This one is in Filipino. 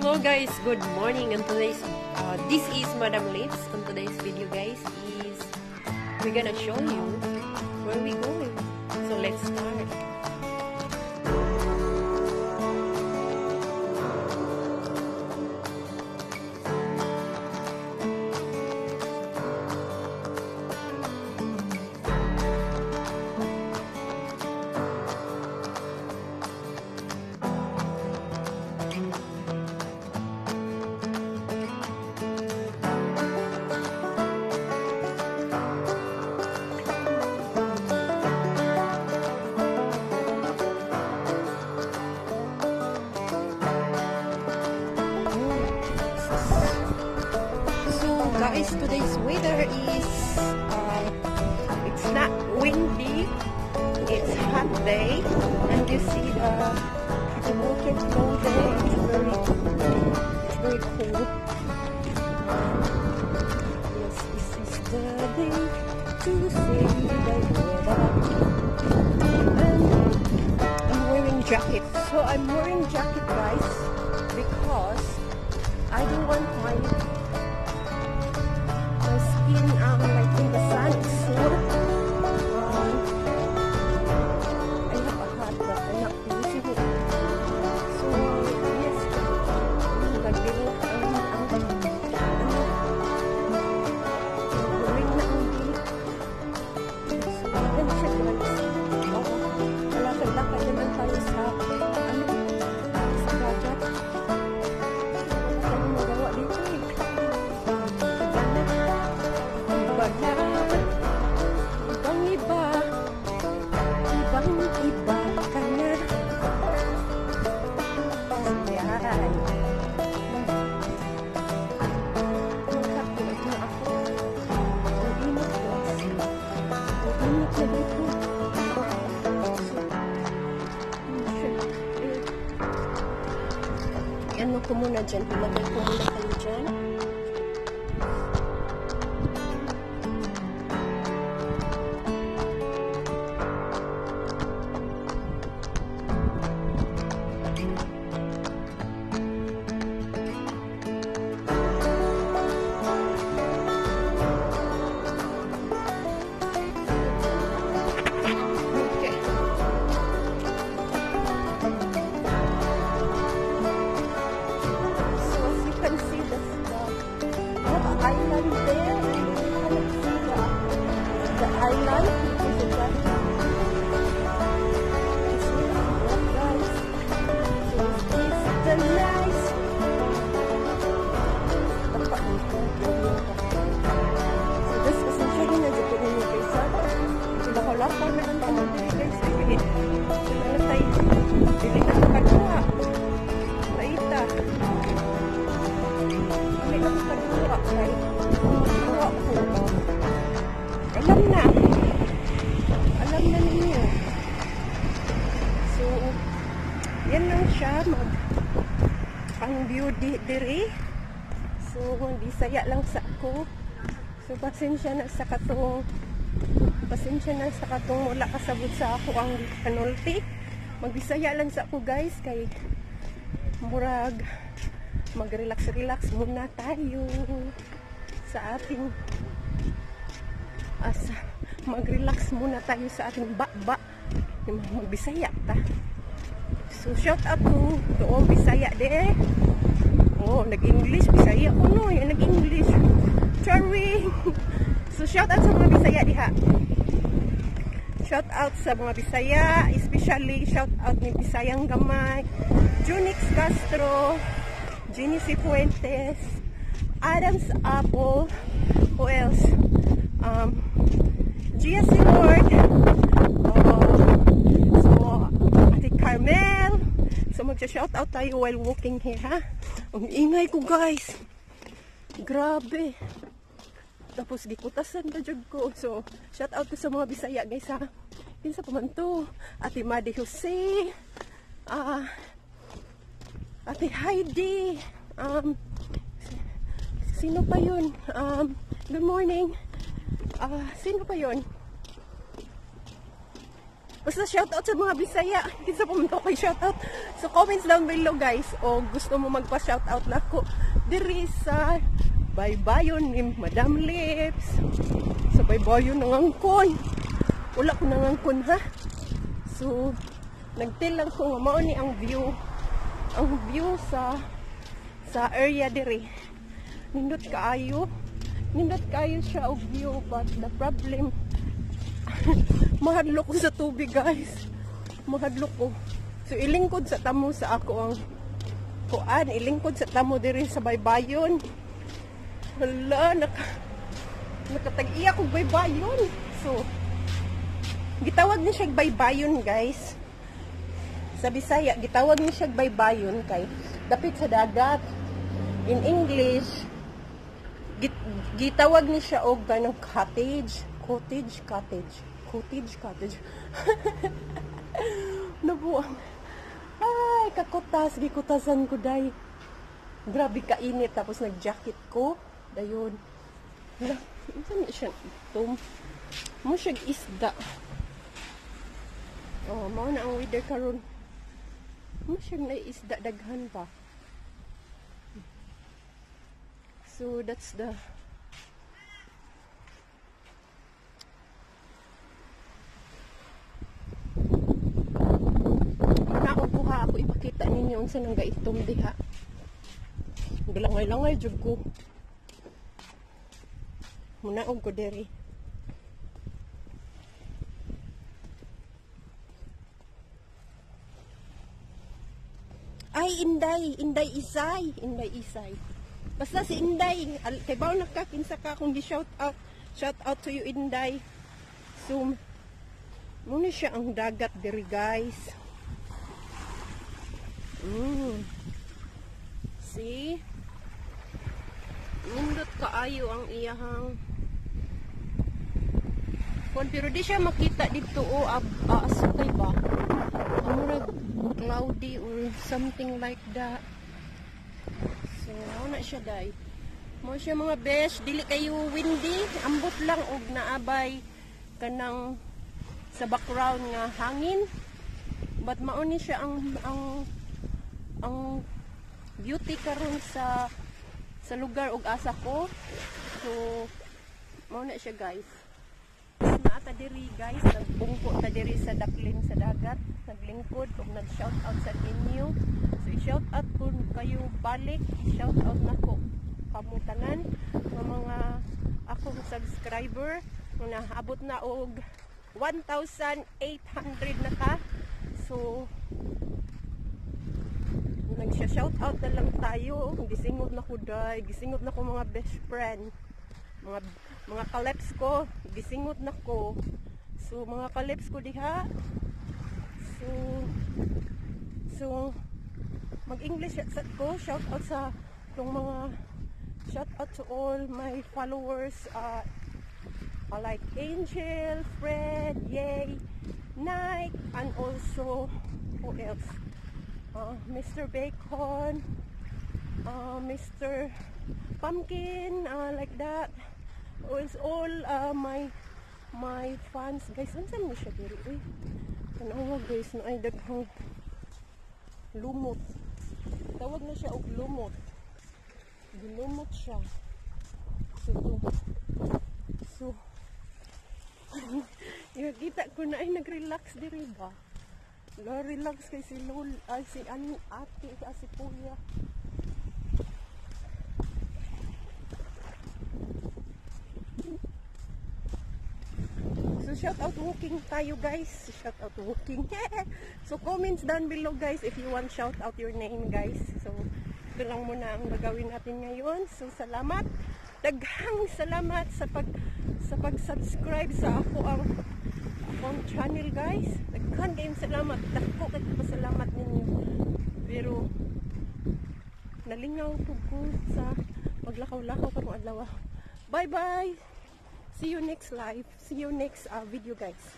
Hello guys, good morning. And today's uh, this is Madam Lips. And today's video guys is we're gonna show you where we're going. So let's start. Guys, today's weather is uh, it's not windy, it's hot day, and you see the the water flow there. It's very it's very cool. Yes, this is the day to see the weather. And I'm wearing jacket. So I'm wearing jacket, guys, because I don't want my malakad-lakad naman tayo sa muna dyan? Diri. So, bisaya lang sa ako. So, pasensya na sa katong pasensya na sa katong wala kasabot sa ako ang kanulti. Magbisaya lang sa ako guys kay murag mag-relax-relax muna tayo sa ating asa mag-relax muna tayo sa ating ba-ba magbisaya ta so shout out to to all bisaya de oh nag-english bisaya. Ko no yung nag-english. Charming so shout out sa mga bisaya diha. Shout out sa mga bisaya especially shout out ni bisayang gamay Junix Castro Jenny Cifuentes Adams Apple who else? Um Gia Silord oh, so Ate Carmel. So magsha-shout out tayo while walking here ha ang ingay ko guys grabe tapos gikutasan na jud ko. So, shout out ko sa mga Bisaya guys ha. Pinsa pa man. Ate Madi Jose. Ah Ate Heidi. Um sino pa yun? Um good morning. Ah sino pa yun? Basta shoutout sa mga Bisaya. Kinsa pa man kay shoutout. So comments down below guys. O gusto mo magpa-shoutout na ako. Diri sa baybayon ni Madam Lips. Sa baybayon ng angkon. Wala ko nang angkon ha. So, nagtil lang ko nga mao ni ang view. Ang view sa sa area diri. Nindot kaayo. Nindot kaayo siya og view but the problem mahadlok ko sa tubig guys. Mahadlok ko. So ilingkod sa tamo sa ako ang kuan, ilingkod sa tamo diri sa baybayon. Hala, naka nakatag-iya ko baybayon. So gitawag ni siya baybayon guys. Sa Bisaya, gitawag ni siya baybayon kay dapit sa dagat. In English, git, gitawag ni siya og ganong cottage, cottage, cottage, cottage, cottage. Nabuang. Ay, kakutas, gikutasan ko day. Grabe kainit tapos nag-jacket ko. Dayon. Hala, saan siya itom? Mo siya isda. Oh, mao na ang weather karon. Mo siya na isda daghan pa. So that's the Muna ko ha ako ipakita ninyo unsa nang gaitom diha. Galangay-langay jud ko. Muna og ko diri. Ay, Inday. Inday Isay. Inday Isay. Basta si Inday. Al- Kay baw nakakinsa ka kung gi-shout out. Shout out to you, Inday. So, muna siya ang dagat diri, guys. Mm. See? Nindot kaayo ang iyahang Kon pero di siya makita dito o ab aasukay ba? Murag cloudy or something like that. So, na siya dai. Mo siya mga besh, dili kayo windy, ambot lang og naabay kanang sa background nga hangin. But mao ni siya ang ang ang beauty karon sa sa lugar ug asa ko. So, mao na siya guys. Naa diri guys. Nagbungko ta diri sa daklin sa dagat. Naglingkod ug nag shout out sa inyo. So i-shout out ko kayo balik. I-shout out nako kamo tanan nga mga akong subscriber. Nga naabot na og 1,800 na ka. So nagsha-shout out na lang tayo. Gisingot na ko day. Gisingot na ko mga best friend. Mga mga kaleps ko. Gisingot na ko. So mga kaleps ko diha. So so mag English sa ko. Shout out sa tong mga shout out to all my followers uh, like Angel, Fred, Yay, Nike and also who else uh, Mr. Bacon uh, Mr. Pumpkin uh, like that. Is all uh, my my fans. Guys unsa mo siya diri uy tanawa guys na ay daghang lumot. Tawag na siya og lumot. Gilumot siya. So so yung kita ko na ay nag-relax diri ba Lo, relax kay si Lul, ay si Ani, ate, ah, si Puya. So shout out walking tayo guys. Shout out walking. so comments down below guys if you want shout out your name guys. So ito lang muna ang gagawin natin ngayon. So salamat. Daghang salamat sa pag sa pag-subscribe sa ako ang akong channel guys. Daghang kayong salamat. Dako kay pasalamat ninyo. Pero nalingaw po ko sa paglakaw-lakaw karong adlaw. Bye bye. See you next live. See you next uh, video guys.